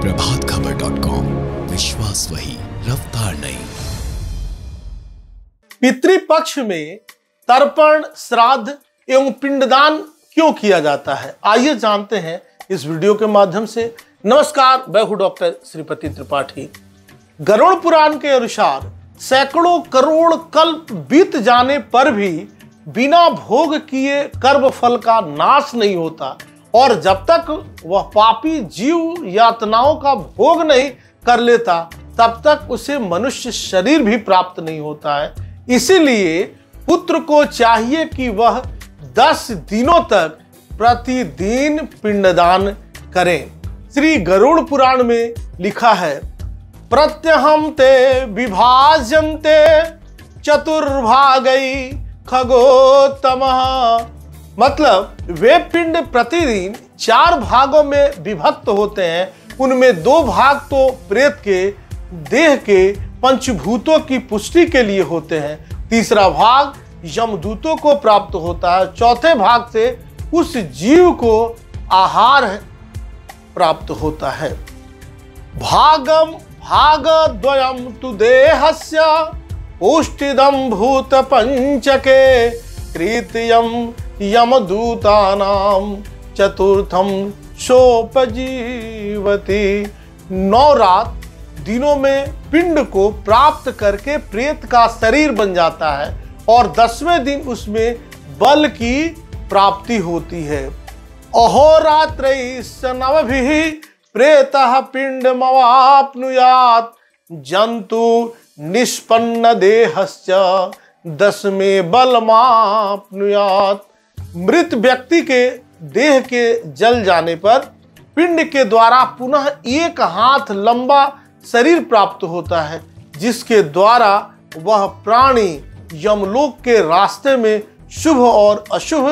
Prabhat Khabar dot com विश्वास वही, रफ्तार नहीं। पितृपक्ष में तर्पण, श्राद्ध एवं पिंडदान क्यों किया जाता है? आइए जानते हैं इस वीडियो के माध्यम से। नमस्कार, मैं हूँ डॉक्टर श्रीपति त्रिपाठी। गरुड़ पुराण के अनुसार सैकड़ों करोड़ कल्प बीत जाने पर भी बिना भोग किए कर्म फल का नाश नहीं होता। और जब तक वह पापी जीव यातनाओं का भोग नहीं कर लेता, तब तक उसे मनुष्य शरीर भी प्राप्त नहीं होता है। इसीलिए पुत्र को चाहिए कि वह दस दिनों तक प्रतिदिन पिंडदान करें। श्री गरुड़ पुराण में लिखा है प्रत्यहम ते विभाजनते चतुर्भागई खगोत्तम। मतलब वे पिंड प्रतिदिन चार भागों में विभक्त होते हैं। उनमें दो भाग तो प्रेत के, देह के, पंचभूतों की पुष्टि के लिए होते हैं। तीसरा भाग यमदूतों को प्राप्त होता है। चौथे भाग से उस जीव को आहार प्राप्त होता है। भागम भाग द्वयम तु देहस्य पुष्टिदम भूत पंचके कृतयम यमदूतानाम चतुर्थम सोपजीवती नौ रात दिनों में पिंड को प्राप्त करके प्रेत का शरीर बन जाता है और दसवें दिन उसमें बल की प्राप्ति होती है। अहोरात्र नवभि प्रेत पिंड मवापनुयात जंतु निष्पन्न देहस्य दसवें बलमापनुयात। मृत व्यक्ति के देह के जल जाने पर पिंड के द्वारा पुनः एक हाथ लंबा शरीर प्राप्त होता है, जिसके द्वारा वह प्राणी यमलोक के रास्ते में शुभ और अशुभ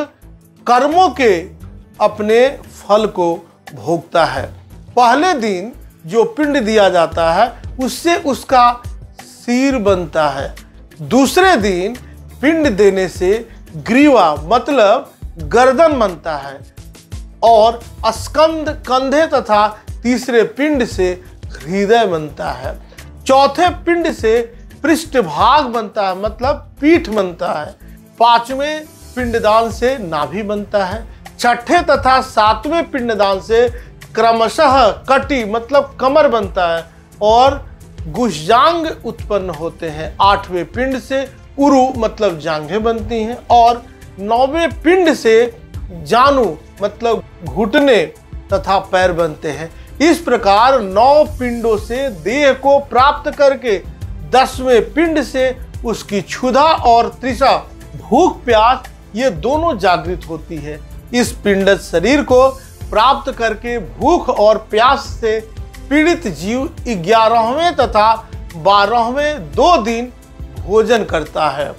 कर्मों के अपने फल को भोगता है। पहले दिन जो पिंड दिया जाता है, उससे उसका सिर बनता है। दूसरे दिन पिंड देने से ग्रीवा मतलब गर्दन बनता है और स्कंद, कंधे तथा तीसरे पिंड से हृदय बनता है। चौथे पिंड से पृष्ठभाग बनता है मतलब पीठ बनता है। पाँचवें पिंडदान से नाभि बनता है। छठे तथा सातवें पिंडदान से क्रमशः कटी मतलब कमर बनता है और गुजांग उत्पन्न होते हैं। आठवें पिंड से उरु मतलब जांघें बनती हैं और नौवें पिंड से जानू मतलब घुटने तथा पैर बनते हैं। इस प्रकार नौ पिंडों से देह को प्राप्त करके दसवें पिंड से उसकी क्षुधा और तृषा, भूख, प्यास, ये दोनों जागृत होती है। इस पिंड शरीर को प्राप्त करके भूख और प्यास से पीड़ित जीव ग्यारहवें तथा बारहवें दो दिन भोजन करता है।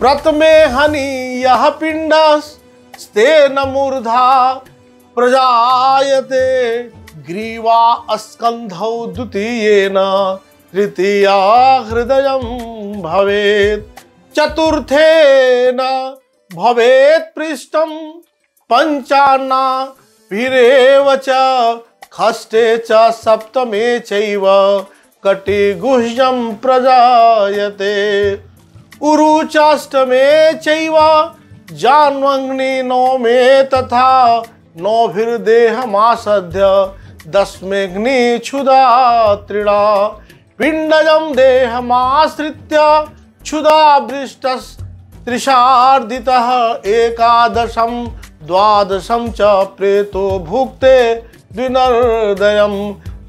प्रथमे हनि यह पिंड स्तेन मूर्धा, प्रजायते, ग्रीवा स्कंधौ द्वितीयेन, तृतीया हृदय भवेत्, चतुर्थेन भवेत् पृष्ठं पंचान्ना भिरेव च खष्टे च सप्तमे चैव कटिगुह्यं प्रजायते। उरुचाष्टमे चैव जान्वग्नि नौमे तथा नौभिर्देहमासध्य दस्मेग्नि क्षुधा त्रिणा। पिण्डजं देहमाश्रित्य क्षुधा भृष्टस् त्रिशार्दितः एकादशं, द्वादशं च प्रेतो भुक्ते द्विनर्दयम।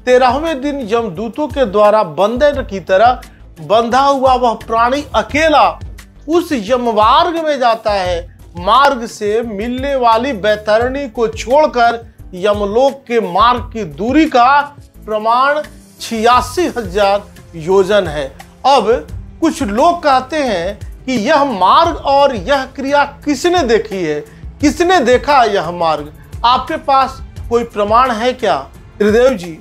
तेरहवें दिन यमदूतों के द्वारा बंधन की तरह बंधा हुआ वह प्राणी अकेला उस यममार्ग में जाता है। मार्ग से मिलने वाली बैतरणी को छोड़कर यमलोक के मार्ग की दूरी का प्रमाण छियासी हज़ार योजन है। अब कुछ लोग कहते हैं कि यह मार्ग और यह क्रिया किसने देखी है? किसने देखा यह मार्ग? आपके पास कोई प्रमाण है क्या? त्रिदेव जी।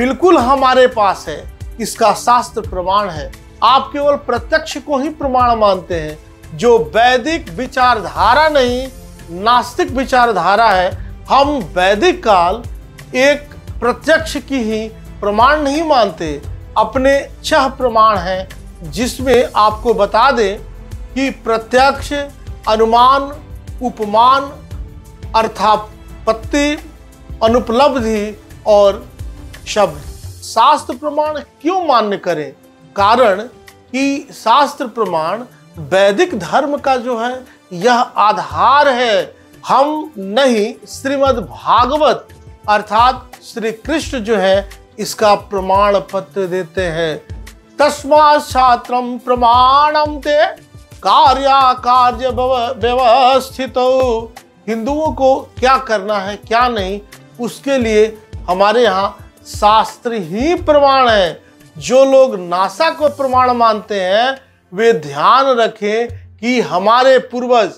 बिल्कुल हमारे पास है, इसका शास्त्र प्रमाण है। आप केवल प्रत्यक्ष को ही प्रमाण मानते हैं। जो वैदिक विचारधारा नहीं, नास्तिक विचारधारा है, हम वैदिक काल एक प्रत्यक्ष की ही प्रमाण नहीं मानते। अपने छह प्रमाण हैं, जिसमें आपको बता दें कि प्रत्यक्ष, अनुमान, उपमान अर्थापत्ति अनुपलब्धि और शब्द। शास्त्र प्रमाण क्यों मान्य करें? कारण कि शास्त्र प्रमाण वैदिक धर्म का जो है, यह आधार है। हम नहीं श्रीमद् भागवत अर्थात श्री कृष्ण जो है, इसका प्रमाण पत्र देते हैं। तस्मा छात्र प्रमाणम ते कार्या कार्य व्यवस्थित। हिंदुओं को क्या करना है, क्या नहीं, उसके लिए हमारे यहाँ शास्त्र ही प्रमाण है। जो लोग नासा को प्रमाण मानते हैं, वे ध्यान रखें कि हमारे पूर्वज,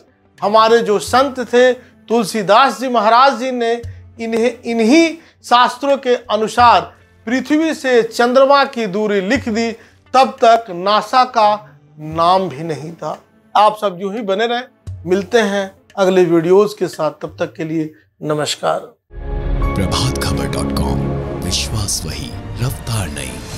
हमारे जो संत थे, तुलसीदास जी महाराज जी ने इन्हें, इन्हीं शास्त्रों के अनुसार पृथ्वी से चंद्रमा की दूरी लिख दी, तब तक नासा का नाम भी नहीं था। आप सब यूँ ही बने रहें। मिलते हैं अगले वीडियोस के साथ। तब तक के लिए नमस्कार। प्रभात खबर डॉट कॉम वही रफ्तार नहीं।